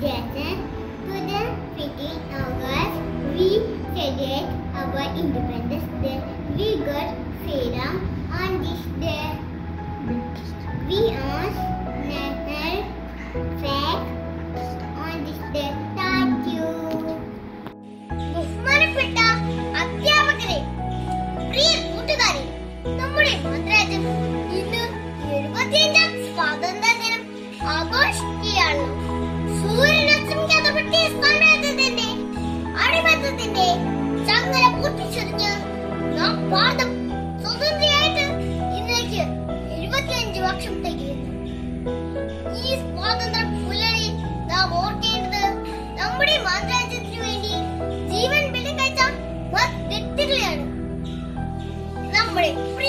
Yes. break.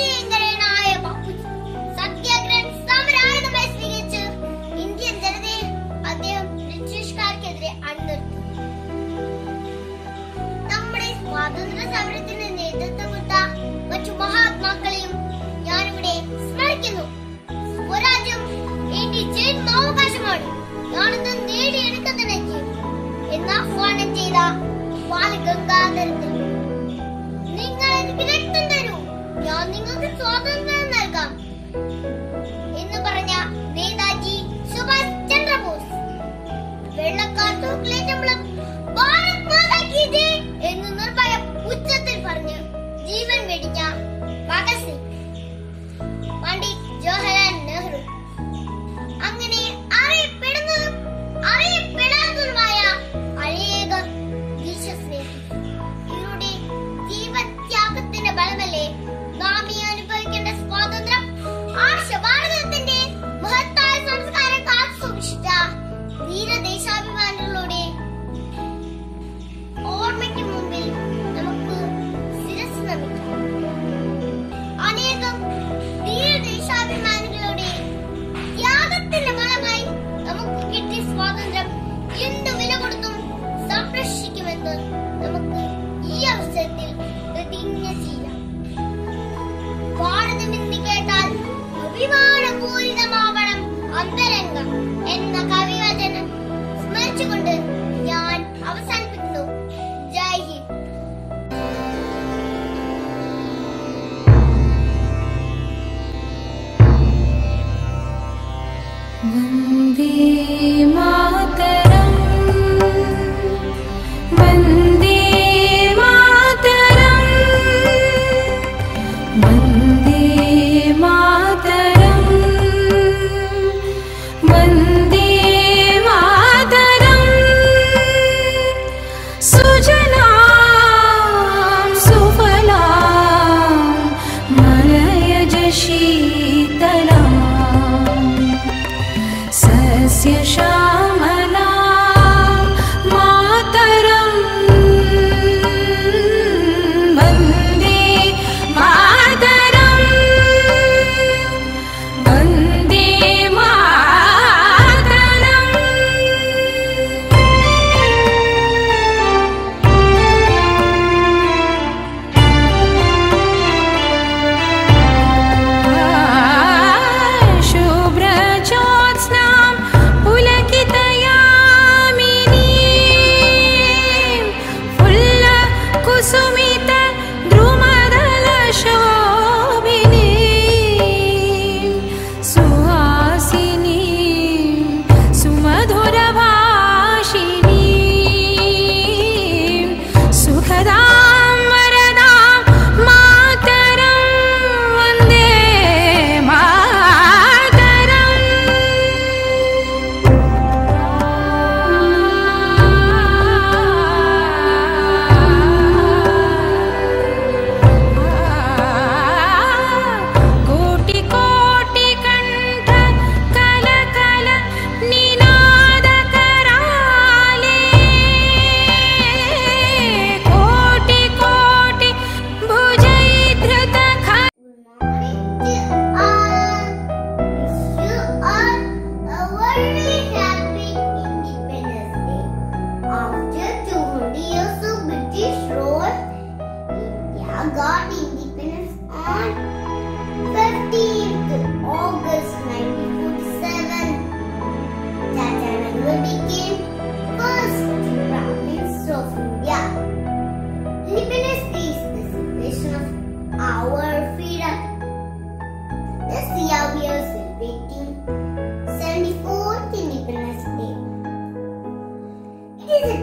वन्दे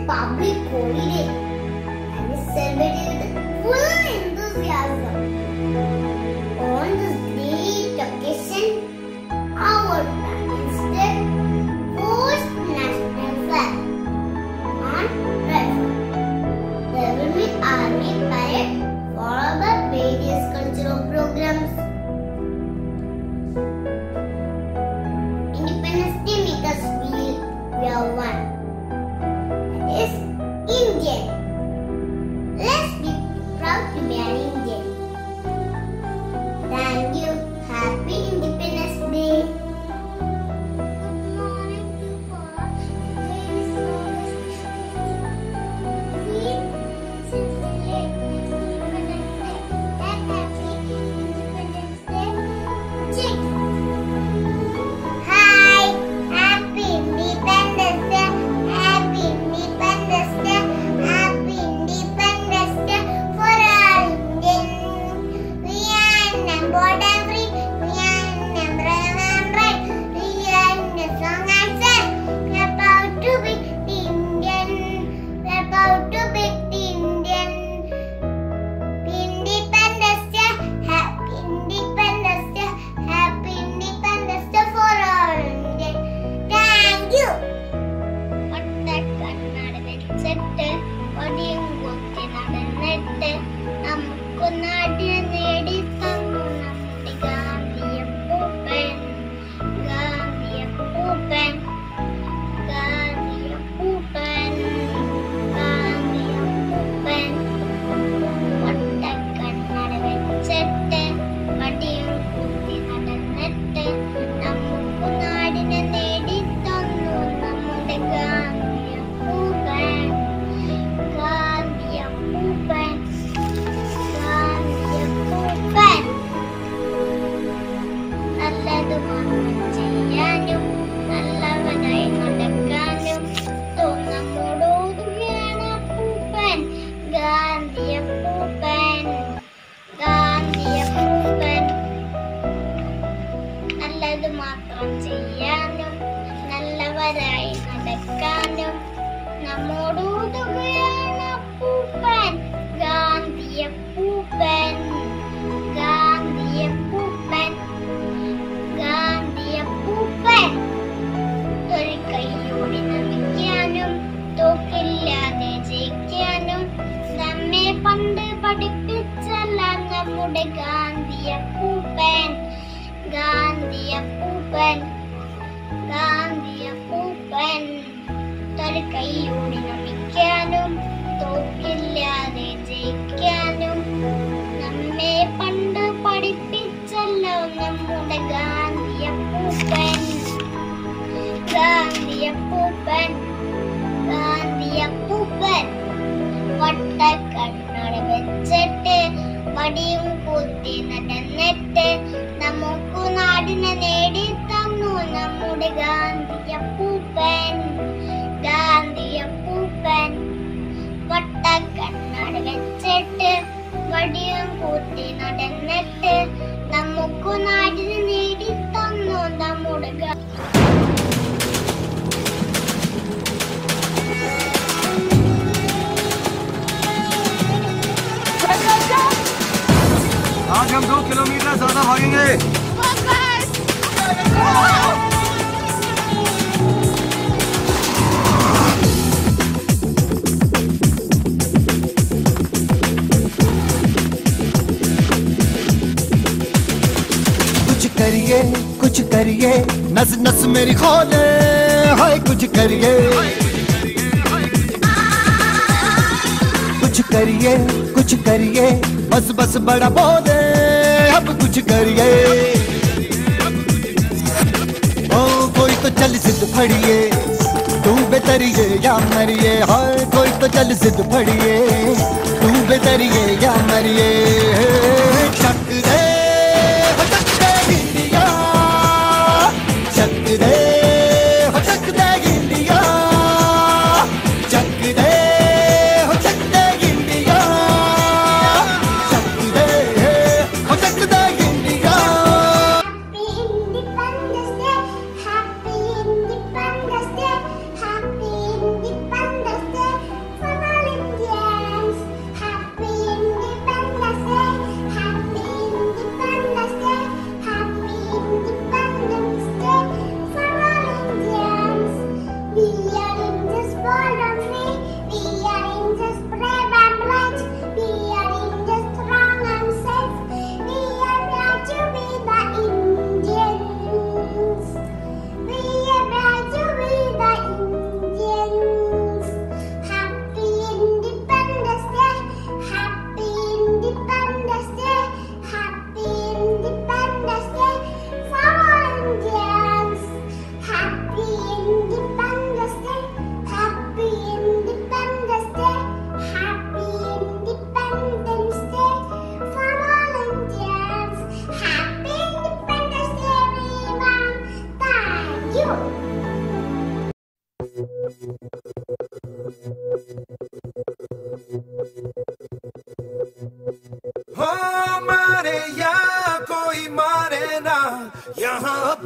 public holiday and is celebrated with full भागेंगे करिए कुछ करिए नस नस मेरी खोले हाय कुछ करिए कुछ करिए कुछ करिए बस बस बड़ा बोले कुछ करिए। ओ, कोई तो चल सिद्ध फड़िए। तू बेतरिए या मरिए। हाय, कोई तो चल सिद्ध फड़िए। तू बेतरिए या मरिए। चक दे।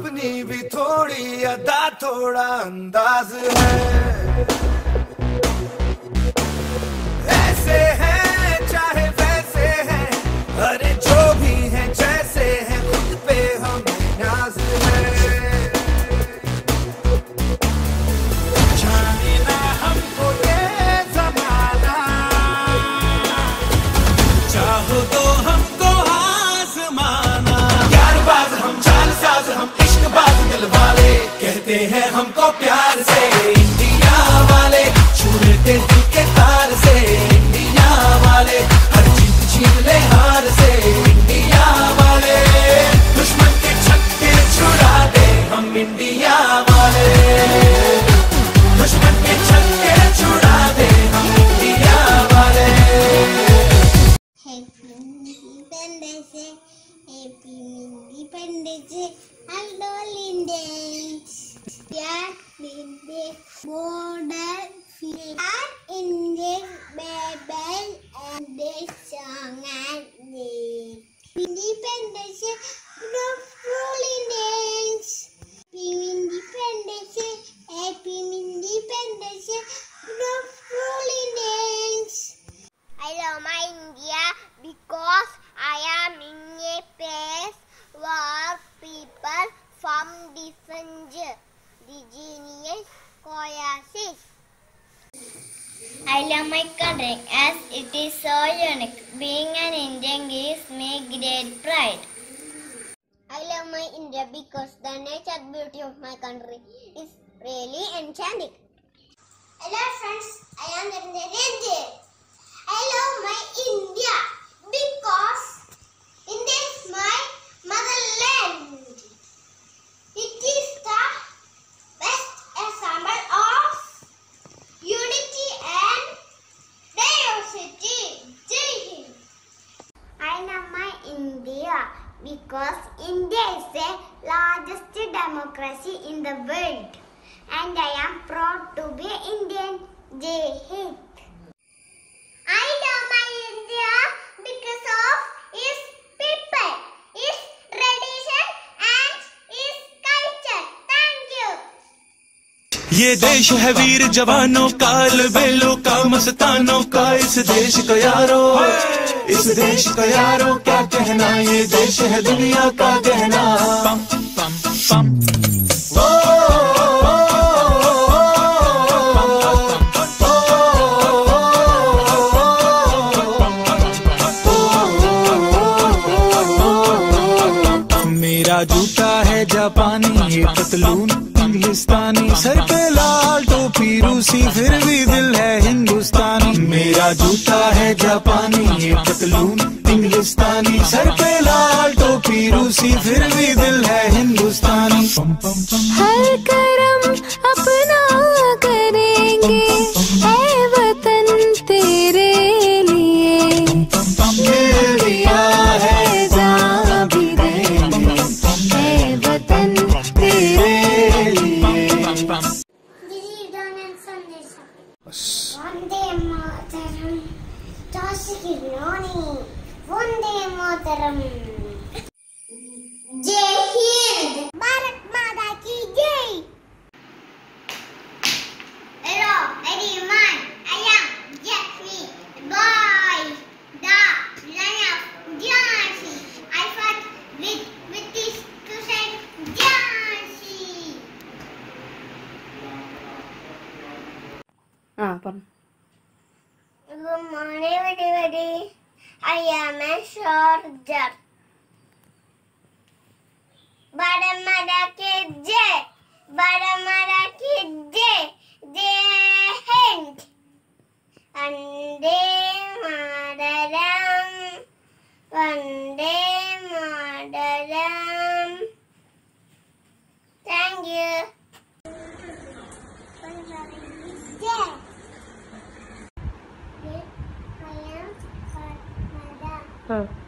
अपनी भी थोड़ी अदा, थोड़ा अंदाज है। ऐसे है, चाहे वैसे है, अरे जो भी है Independence, Happy Independence and all Indians. Yet with the border are in this Bible and this song and this. Independence from all Indians. Happy Independence, Happy Independence from all I love my India because I am in a place where people from different religious coexist. I love my country as it is so unique. Being an Indian gives me great pride. I love my India because the nature beauty of my country is really enchanting. Hello friends, I am Narendra. I love my India because India is my motherland. It is the best example of unity and diversity. Jai Hind. I love my India because India is the largest democracy in the world and I am proud to be Indian. Jai Hind. I ये देश है वीर जवानों का बेलों का मस्तानों का इस देश का यारो। इस देश का यारो क्या कहना? ये देश है दुनिया का गहना। पम पम पम मेरा जूता है जापानी ये पतलून रूसी फिर भी दिल है हिंदुस्तानी। मेरा जूता है जापानी ये पतलून इंग्लिस्तानी। सर पे लाल टोपी रूसी फिर भी दिल है हिंदुस्तानी। पम पम पम हर करम अपना करेंगे ऐ वतन तेरे लिए। दिया है जान भी देंगे ऐ वतन तेरे लिए। మాతరం దోశకి నూనె వందే మాతరం జై హింద్ భారత్ మాతా కి జై hello boy the lion of Jersey I fought with British to Ah, pardon. Good morning, everybody. I am a soldier. Baramara ke jai, Baramara ke jai, Jai Hind. Vande Mataram, Vande হ্যাঁ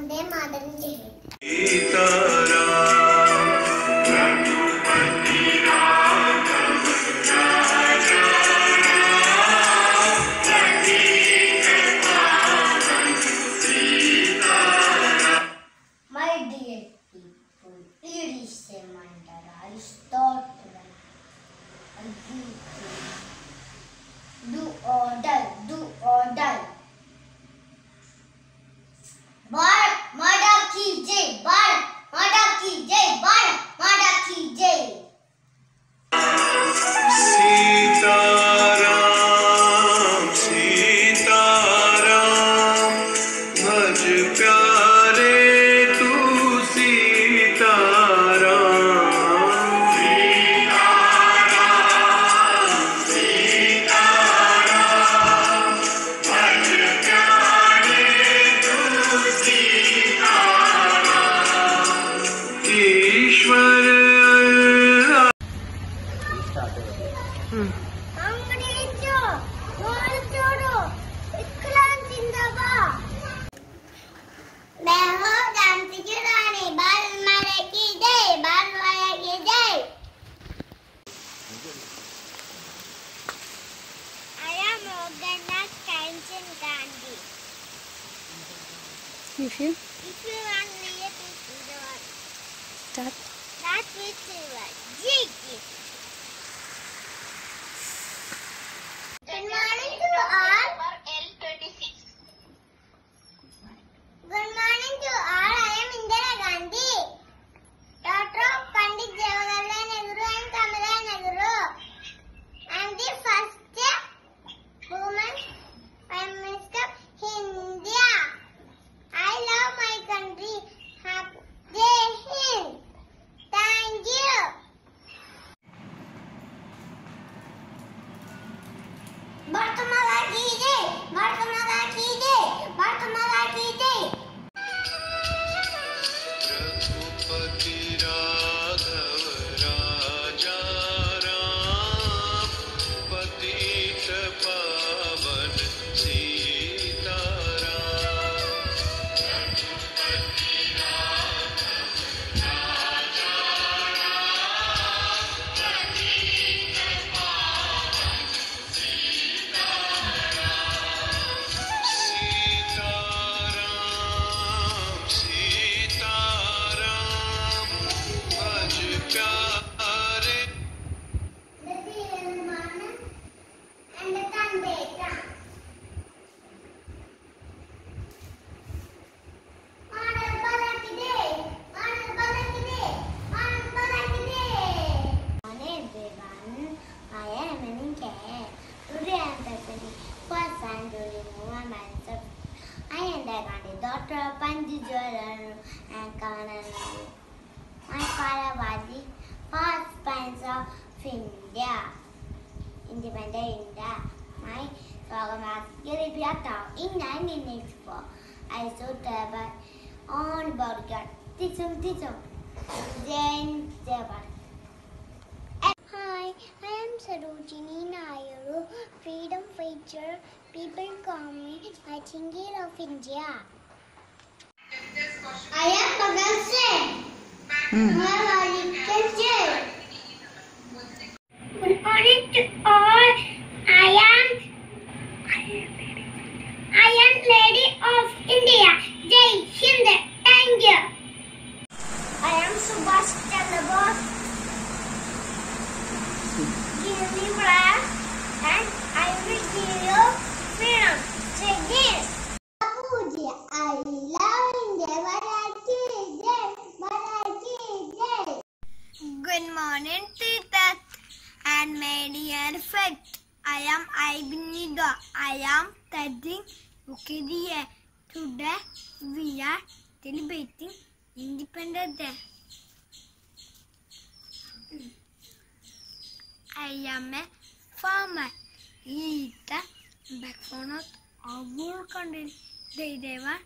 വന്ദേ മാതരം ചെയ്യും on bodyguard. Tichum Tichum. Jane Jabar. Hi, I am Sarojini Nairu, freedom fighter. People call me Nightingale of India. I am Bhagat Singh. Good morning to all. I am I am Lady of India. Jai Hind. Thank you. I am Subhash Chandra Bose. Give me breath and I will give you freedom. Say this. Bapuji, I love India, but I can't, but I. Good morning, teachers and my dear friends. I am Ibniga. I am studying Ukediye. Today we are celebrating Independence Day. I am a farmer. He is the backbone of our country. They were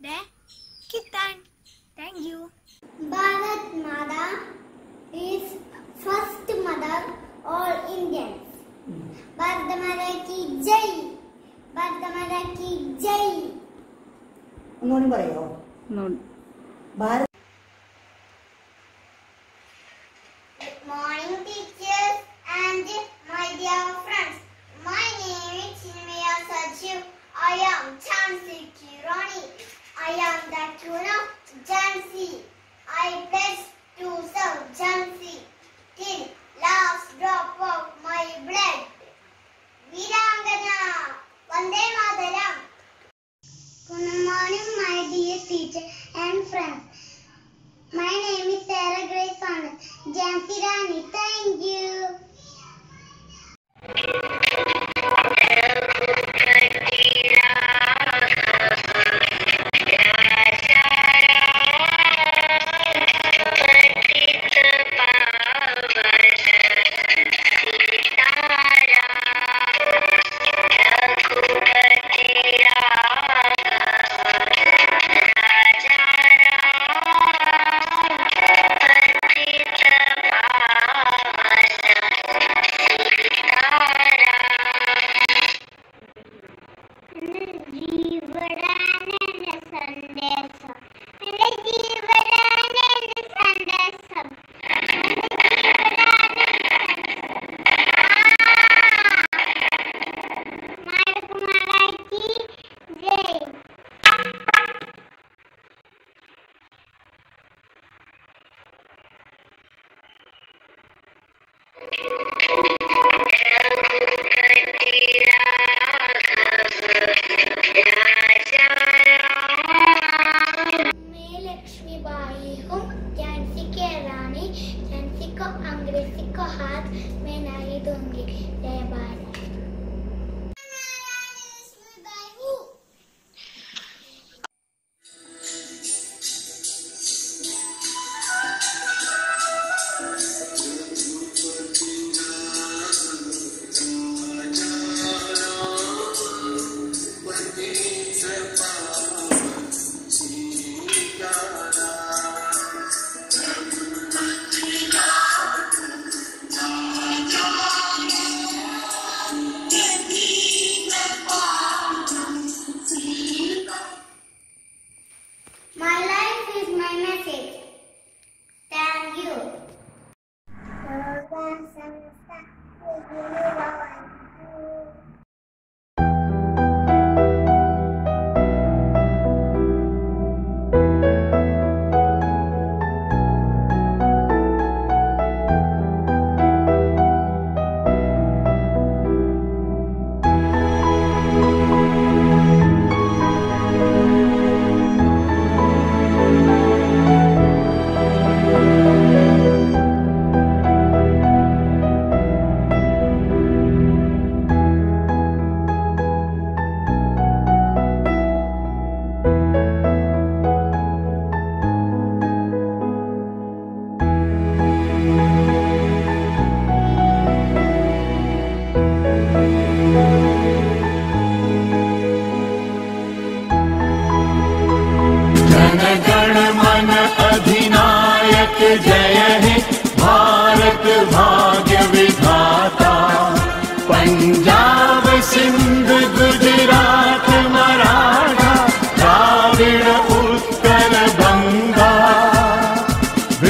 the kitan. Thank you. Bharat Mata is first mother all Indians. Bharat Bharat ki jai. Bharat Bharat ki jai. Good morning, बताया ನೋಡಿ. ಭಾರತ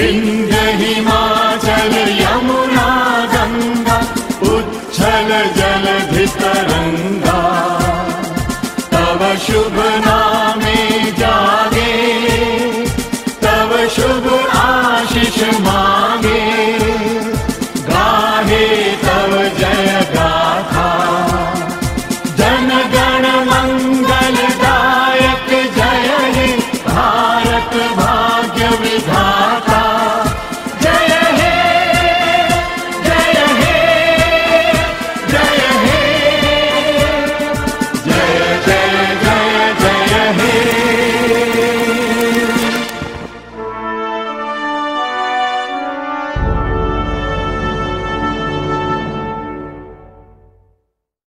ङ्गहिमाचर यमुना उच्छल जलधितरङ्ग